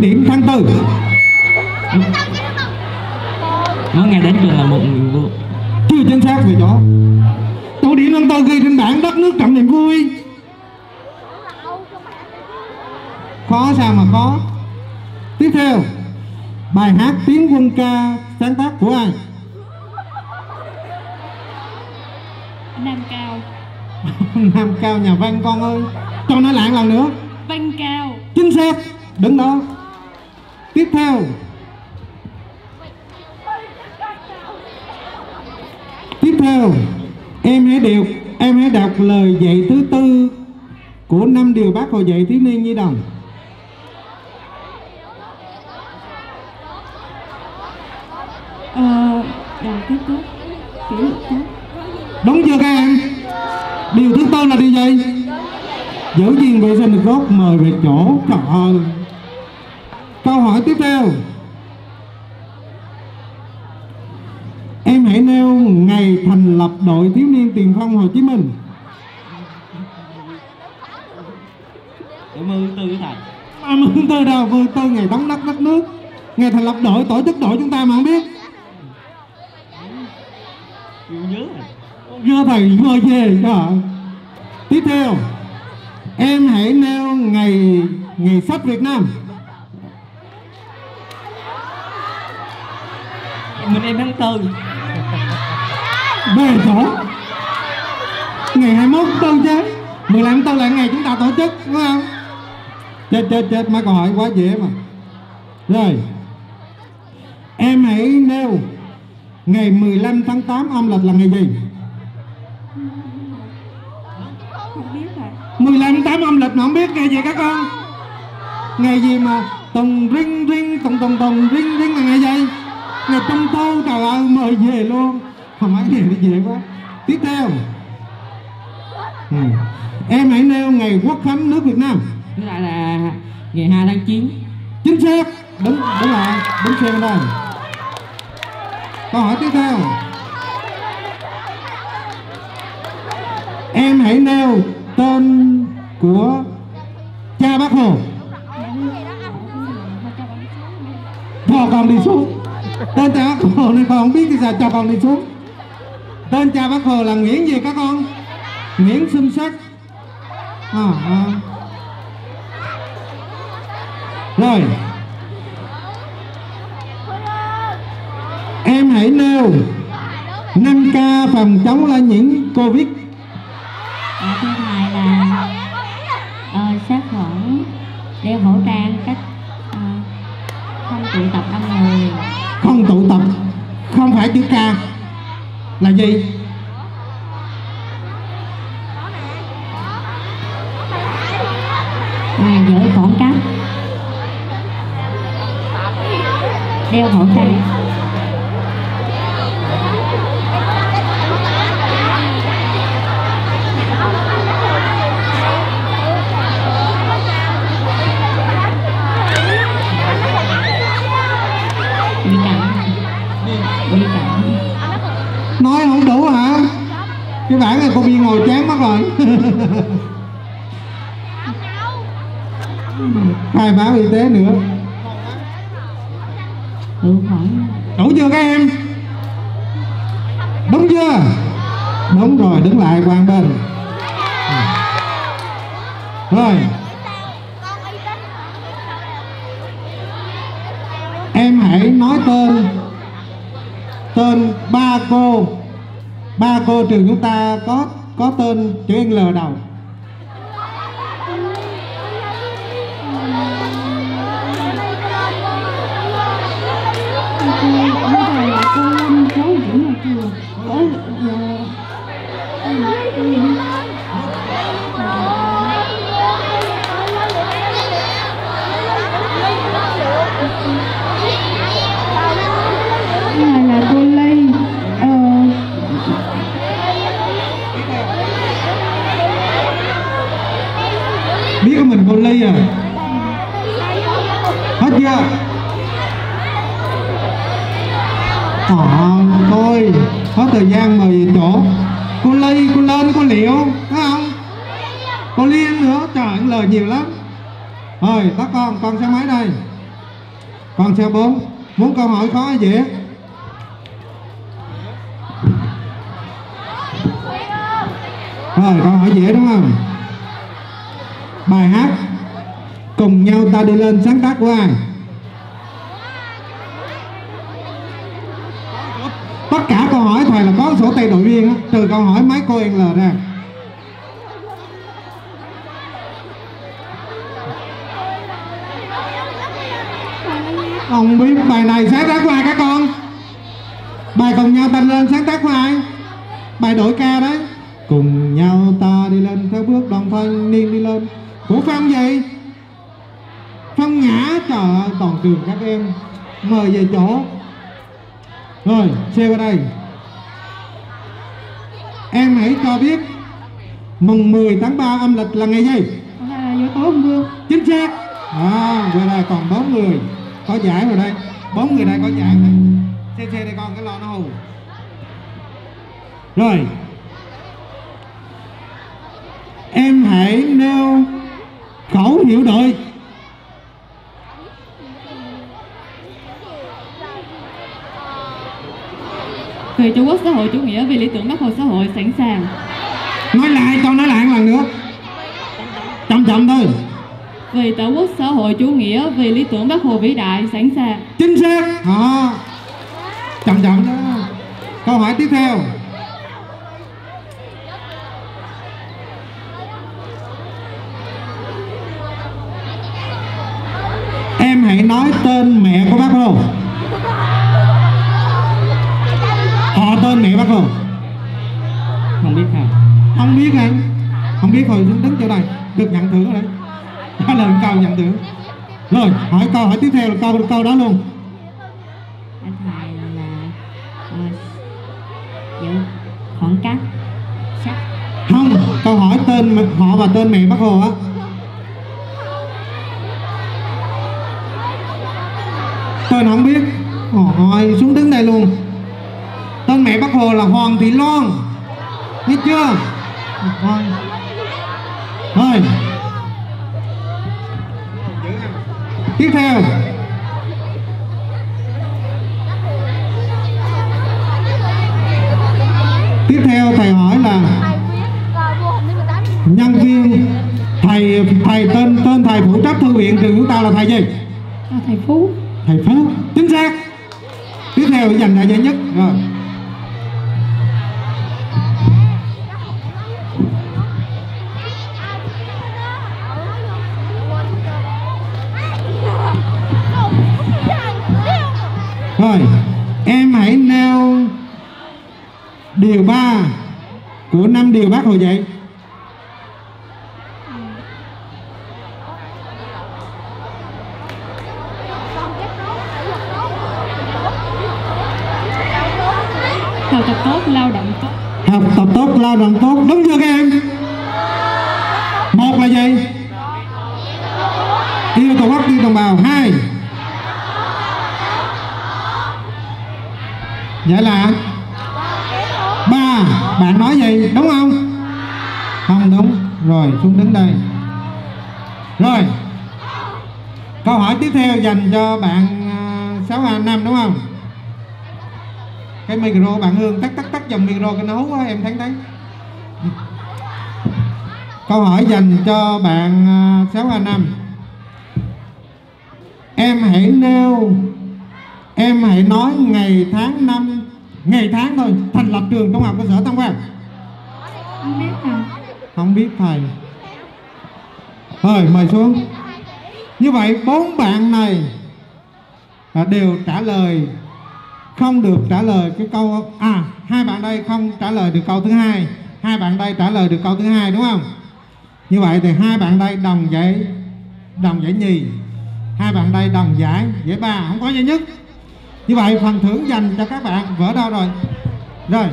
điểm tháng tư. Mỗi ngày đến trường là một niềm vui chưa chính xác về chỗ. Đủ điểm tháng tư ghi trên bảng đất nước trọng niềm vui. Khó sao mà khó. Tiếp theo bài hát tiếng quân ca sáng tác của ai? Nam Cao. Nam cao nhà văn con ơi. Cho nói lại lần nữa. Văn Cao. Chính xác. Đứng đó tiếp theo. Tiếp theo em hãy điều em hãy đọc lời dạy thứ tư của năm điều bác hồ dạy thiếu niên nhi đồng. Ờ luật tốt đúng chưa các em? Điều thứ tư là điều gì? Giữ gìn vệ sinh tốt mời về chỗ trời ơi câu hỏi tiếp theo. Em hãy nêu ngày thành lập đội thiếu niên tiền phong Hồ Chí Minh. Để mười tư thầy à, mười tư đâu mười tư ngày đóng đất đất nước ngày thành lập đội tổ chức đội chúng ta mà không biết. Yêu nhớ Đưa thầy mơ về ơi. tiếp theo em hãy nêu ngày ngày sách Việt Nam mình em tháng tư về chỗ ngày 21 tư chứ 15 tư là ngày chúng ta tổ chức, đúng không? Chết chết chết, má câu hỏi quá dễ mà. Rồi. Em hãy nêu ngày 15 tháng 8 âm lịch là ngày gì? 15 tháng 8 âm lịch mà không biết ngày gì các con? Ngày gì mà tùng rinh rinh tùng tùng tùng rinh rinh là ngày gì? Ngày trung thu trời ơi mời về luôn. Không phải ngày đi về quá. Tiếp theo. Ừ. em hãy nêu ngày quốc khánh nước Việt Nam. Với lại là ngày 2 tháng 9 chính xác. Đúng đúng là đúng xem đây. Câu hỏi tiếp theo. Em hãy nêu tên của cha bác hồ. Cho con đi xuống tên cha bác hồ này con không biết thì sao cho con đi xuống. Tên cha bác hồ là nguyễn gì các con? Nguyễn Xuân sắc. À, à. rồi. Em hãy nêu 5 ca phòng chống lây nhiễm covid. À, thứ hai là ờ, sát khuẩn, đeo khẩu trang, cách ờ, không tụ tập đông người, không tụ tập không phải chữ ca. Là gì? À dễ khoảng cách, đeo khẩu trang. Đủ hả? Cái bản này cô bi ngồi chán mất rồi. Khai báo y tế nữa. Đủ chưa các em? Đúng chưa? Đúng rồi, đứng lại quan bên. Rồi. Em hãy nói tên. Tên ba cô ba cô trường chúng ta có có tên chữ L đầu. Họ thôi, có thời gian mời về chỗ. Cô lây cô lên cô Liệu thấy không? Cô Liên nữa, trời lời nhiều lắm. Thôi các con con xe máy đây. Còn xe bốn. Muốn câu hỏi khó hay dễ? Rồi, câu hỏi dễ đúng không? Bài hát, cùng nhau ta đi lên sáng tác của ai? Tất cả câu hỏi thầy là có sổ tay đội viên từ câu hỏi máy cô L ra. Không biết bài này sáng tác của ai các con? Bài cùng nhau ta lên sáng tác của ai? Bài đổi ca đấy. Cùng nhau ta đi lên, theo bước đoàn thanh niên đi lên. Của phong gì? Phong ngã. Trời ơi, toàn trường các em. Mời về chỗ rồi xe qua đây. Em hãy cho biết mùng 10 tháng 3 âm lịch là ngày gì? Là yếu tố hùng vương chính xác. À vừa đây còn bốn người. Có giải rồi đây. Bốn người đây có giải rồi xe xe đây con cái lo nó hù. Rồi. Em hãy nêu khẩu hiệu đội vì chủ quốc xã hội chủ nghĩa vì lý tưởng bác hồ xã hội sẵn sàng. Nói lại cho nói lại một lần nữa. Chậm chậm thôi. Vì tổ quốc xã hội chủ nghĩa vì lý tưởng bác hồ vĩ đại sẵn sàng. Chính xác. À, chậm chậm đó. Câu hỏi tiếp theo. Em hãy nói tên mẹ của bác hồ không biết hồi đứng chỗ này. Được nhận thưởng rồi đấy. Trả lời câu nhận thưởng. Rồi hỏi câu hỏi tiếp theo là câu câu đó luôn. Anh thầy là ờ, giữ khoảng cách sắc không câu hỏi tên họ và tên mẹ bác hồ á. Tên không biết. Hỏi xuống đứng đây luôn. Tên mẹ bác hồ là hoàng thị loan. Biết chưa? Rồi rồi tiếp theo. Tiếp theo thầy hỏi là nhân viên thầy thầy tên tên thầy phụ trách thư viện trường chúng ta là thầy gì? À, thầy phú. Thầy phú. Chính xác. Tiếp theo dành ra giải nhất. Rồi rồi em hãy nêu điều ba của năm điều bác hồ dạy. Học tập tốt lao động tốt. Học tập tốt lao động tốt. Đúng chưa các em? Một là gì? Yêu tổ quốc yêu đồng bào. Hai vậy là ba bạn nói gì, đúng không? Không đúng. Rồi, xuống đứng đây. Rồi, câu hỏi tiếp theo dành cho bạn à, sáu a năm đúng không? Cái micro bạn hương, tắt tắt tắt dòng micro cái nấu quá, em thấy thấy câu hỏi dành cho bạn à, sáu a năm em hãy nêu em hãy nói ngày tháng năm ngày tháng thôi thành lập trường trung học cơ sở Tam Quan không biết thầy không biết thầy. Rồi mời xuống. Như vậy bốn bạn này đều trả lời không được trả lời cái câu à hai bạn đây không trả lời được câu thứ hai. Hai bạn đây trả lời được câu thứ hai đúng không? Như vậy thì hai bạn đây đồng giải đồng giải nhì. Hai bạn đây đồng giải giải ba không có giải nhất như vậy phần thưởng dành cho các bạn vỡ đâu rồi. Rồi.